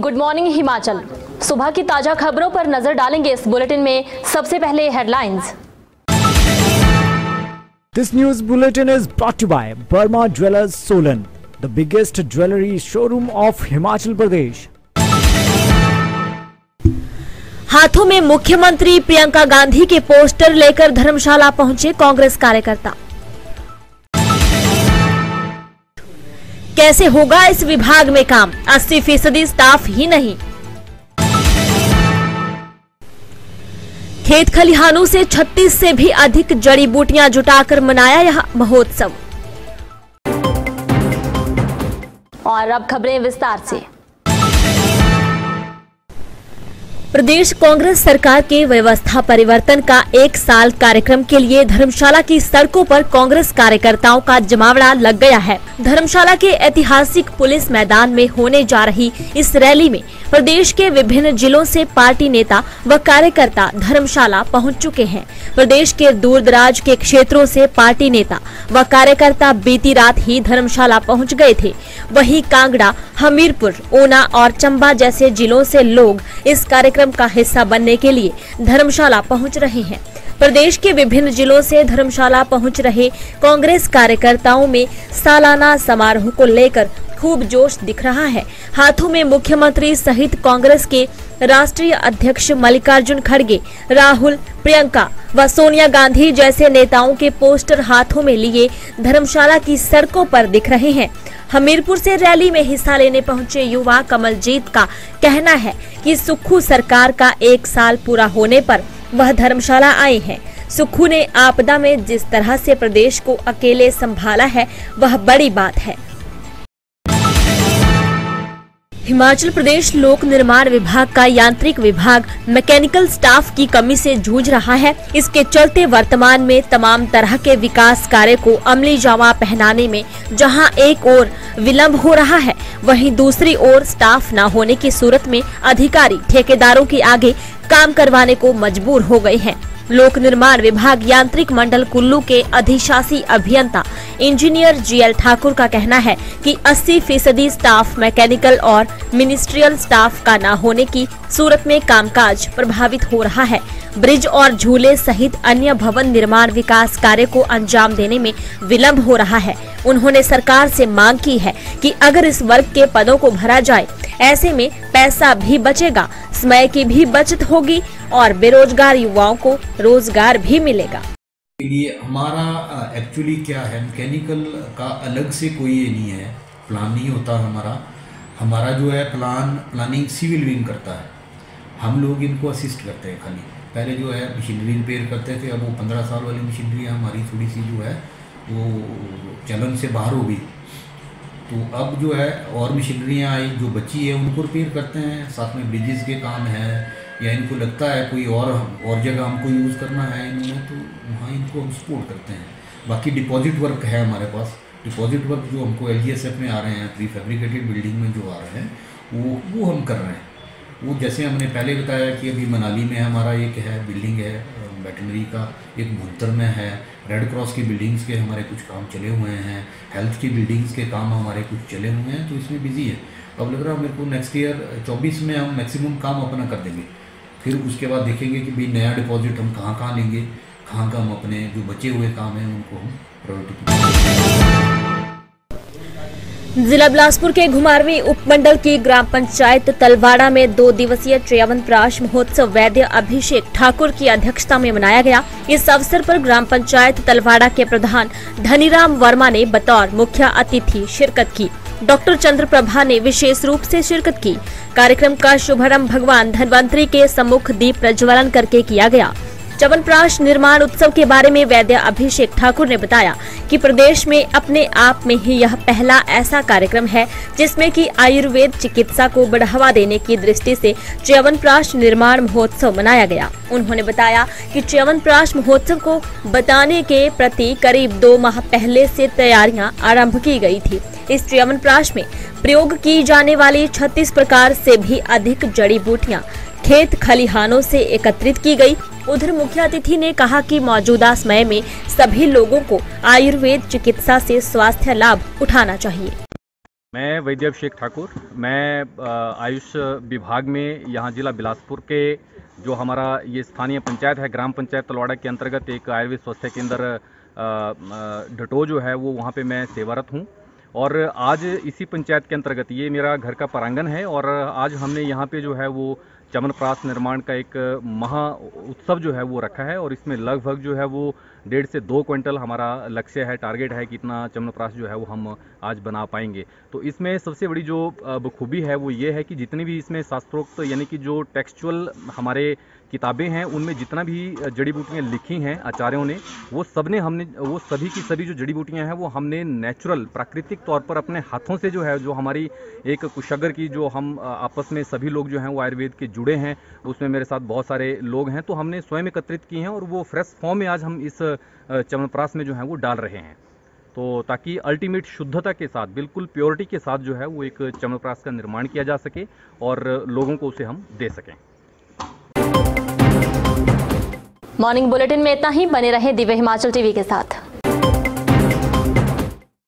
Good morning Himachal सुबह की ताज़ा खबरों पर नज़र डालेंगे इस बुलेटिन में सबसे पहले headlines this news bulletin is brought by Burma jewellers Solan the biggest jewellery showroom of Himachal Pradesh हाथों में मुख्यमंत्री प्रियंका गांधी के पोस्टर लेकर धर्मशाला पहुँचे कांग्रेस कार्यकर्ता। कैसे होगा इस विभाग में काम? 80 फ़ीसदी स्टाफ ही नहीं। खेत खलिहानों से 36 से भी अधिक जड़ी बूटियाँ जुटाकर मनाया यह महोत्सव। और अब खबरें विस्तार से। प्रदेश कांग्रेस सरकार के व्यवस्था परिवर्तन का एक साल कार्यक्रम के लिए धर्मशाला की सड़कों पर कांग्रेस कार्यकर्ताओं का जमावड़ा लग गया है। धर्मशाला के ऐतिहासिक पुलिस मैदान में होने जा रही इस रैली में प्रदेश के विभिन्न जिलों से पार्टी नेता व कार्यकर्ता धर्मशाला पहुँच चुके हैं। प्रदेश के दूर दराज के क्षेत्रों से पार्टी नेता व कार्यकर्ता बीती रात ही धर्मशाला पहुँच गए थे। वहीं कांगड़ा, हमीरपुर, ऊना और चंबा जैसे जिलों से लोग इस कार्यक्रम का हिस्सा बनने के लिए धर्मशाला पहुँच रहे हैं। प्रदेश के विभिन्न जिलों से धर्मशाला पहुँच रहे कांग्रेस कार्यकर्ताओं में सालाना समारोह को लेकर खूब जोश दिख रहा है। हाथों में मुख्यमंत्री सहित कांग्रेस के राष्ट्रीय अध्यक्ष मल्लिकार्जुन खड़गे, राहुल, प्रियंका व सोनिया गांधी जैसे नेताओं के पोस्टर हाथों में लिए धर्मशाला की सड़कों पर दिख रहे हैं। हमीरपुर से रैली में हिस्सा लेने पहुँचे युवा कमलजीत का कहना है कि सुक्खू सरकार का एक साल पूरा होने पर वह धर्मशाला आए हैं। सुक्खू ने आपदा में जिस तरह से प्रदेश को अकेले संभाला है, वह बड़ी बात है। हिमाचल प्रदेश लोक निर्माण विभाग का यांत्रिक विभाग मैकेनिकल स्टाफ की कमी से जूझ रहा है। इसके चलते वर्तमान में तमाम तरह के विकास कार्य को अमली जामा पहनाने में जहाँ एक ओर विलंब हो रहा है, वहीं दूसरी ओर स्टाफ न होने की सूरत में अधिकारी ठेकेदारों के आगे काम करवाने को मजबूर हो गए हैं। लोक निर्माण विभाग यांत्रिक मंडल कुल्लू के अधिशासी अभियंता इंजीनियर जीएल ठाकुर का कहना है कि 80 फ़ीसदी स्टाफ मैकेनिकल और मिनिस्ट्रियल स्टाफ का न होने की सूरत में कामकाज प्रभावित हो रहा है। ब्रिज और झूले सहित अन्य भवन निर्माण विकास कार्य को अंजाम देने में विलम्ब हो रहा है। उन्होंने सरकार से मांग की है कि अगर इस वर्ग के पदों को भरा जाए, ऐसे में पैसा भी बचेगा, समय की भी बचत होगी और बेरोजगार युवाओं को रोज़गार भी मिलेगा। ये हमारा एक्चुअली क्या है मैकेनिकल का अलग से कोई ये नहीं है प्लान नहीं होता हमारा। हमारा जो है प्लान प्लानिंग सिविल विंग करता है। हम लोग इनको असिस्ट करते हैं खाली। पहले जो है मशीनरी रिपेयर करते थे, अब वो पंद्रह साल वाली मशीनरी हमारी थोड़ी सी जो है, वो चलन से बाहर हो गई। तो अब जो है, और मशीनरियाँ आई, जो बची है, उनको रिपेयर करते हैं। साथ में ब्रिजेस के काम है, या इनको लगता है कोई और और जगह हमको यूज़ करना है इनमें तो वहाँ इनको हम सपोर्ट करते हैं। बाकी डिपॉजिट वर्क है हमारे पास। डिपॉजिट वर्क जो हमको एल में आ रहे हैं प्री फेब्रिकेटेड बिल्डिंग में जो आ रहे हैं, वो वो हम कर रहे हैं। वो जैसे हमने पहले बताया कि अभी मनाली में हमारा एक है बिल्डिंग है वेटनरी का एक मुहत्तर में है। रेड क्रॉस की बिल्डिंग्स के हमारे कुछ काम चले हुए हैं। हेल्थ की बिल्डिंग्स के काम हमारे कुछ चले हुए हैं तो इसमें बिज़ी है। अब लग रहा है मेरे को नेक्स्ट ईयर चौबीस में हम मैक्सिमम काम अपना कर देंगे। फिर उसके बाद देखेंगे कि भाई नया डिपॉजिट हम कहाँ कहाँ लेंगे कहाँ कहाँ हम अपने जो बचे हुए काम हैं, उनको हम प्रायोरिटी जिला बिलासपुर के घुमारवी उपमंडल की ग्राम पंचायत तलवाड़ा में दो दिवसीय च्यवनप्राश महोत्सव वैद्य अभिषेक ठाकुर की अध्यक्षता में मनाया गया। इस अवसर पर ग्राम पंचायत तलवाड़ा के प्रधान धनीराम वर्मा ने बतौर मुख्य अतिथि शिरकत की। डॉक्टर चंद्रप्रभा ने विशेष रूप से शिरकत की। कार्यक्रम का शुभारंभ भगवान धनवंतरी के सम्मुख दीप प्रज्वलन करके किया गया। चवनप्राश निर्माण उत्सव के बारे में वैद्य अभिषेक ठाकुर ने बताया कि प्रदेश में अपने आप में ही यह पहला ऐसा कार्यक्रम है जिसमें कि आयुर्वेद चिकित्सा को बढ़ावा देने की दृष्टि से च्यवनप्राश निर्माण महोत्सव मनाया गया। उन्होंने बताया कि च्यवनप्राश महोत्सव को बताने के प्रति करीब दो माह पहले से तैयारियाँ आरंभ की गई थी। इस च्यवनप्राश में प्रयोग की जाने वाली 36 प्रकार से भी अधिक जड़ी बूटियाँ खेत खलिहानों से एकत्रित की गई। उधर मुख्य अतिथि ने कहा कि मौजूदा समय में सभी लोगों को आयुर्वेद चिकित्सा से स्वास्थ्य लाभ उठाना चाहिए। मैं वैद्य अभिषेक ठाकुर, मैं आयुष विभाग में यहाँ जिला बिलासपुर के जो हमारा ये स्थानीय पंचायत है, ग्राम पंचायत तलवाड़ा के अंतर्गत एक आयुर्वेद स्वास्थ्य केंद्र ढटो जो है, वो वहाँ पे मैं सेवारत हूँ। और आज इसी पंचायत के अंतर्गत, ये मेरा घर का प्रांगण है और आज हमने यहाँ पे जो है वो चमनप्रास निर्माण का एक महा उत्सव जो है वो रखा है और इसमें लगभग जो है वो डेढ़ से दो क्विंटल हमारा लक्ष्य है, टारगेट है कि इतना चमनप्रास जो है वो हम आज बना पाएँगे। तो इसमें सबसे बड़ी जो बखूबी है वो ये है कि जितनी भी इसमें शास्त्रोक्त यानी कि जो टेक्सचुअल हमारे किताबें हैं, उनमें जितना भी जड़ी बूटियाँ लिखी हैं आचार्यों ने, वो सबने हमने, वो सभी की सभी जो जड़ी बूटियाँ हैं वो हमने नेचुरल, प्राकृतिक तौर पर अपने हाथों से जो है, जो हमारी एक कुशगर की जो हम आपस में सभी लोग जो हैं वो आयुर्वेद के जुड़े हैं, उसमें मेरे साथ बहुत सारे लोग हैं तो हमने स्वयं एकत्रित किए हैं और वो फ्रेश फॉर्म में आज हम इस चमनप्रास में जो है वो डाल रहे हैं। तो ताकि अल्टीमेट शुद्धता के साथ, बिल्कुल प्योरिटी के साथ जो है वो एक चमनप्रास का निर्माण किया जा सके और लोगों को उसे हम दे सकें। मॉर्निंग बुलेटिन में इतना ही, बने रहे दिव्य हिमाचल टीवी के साथ।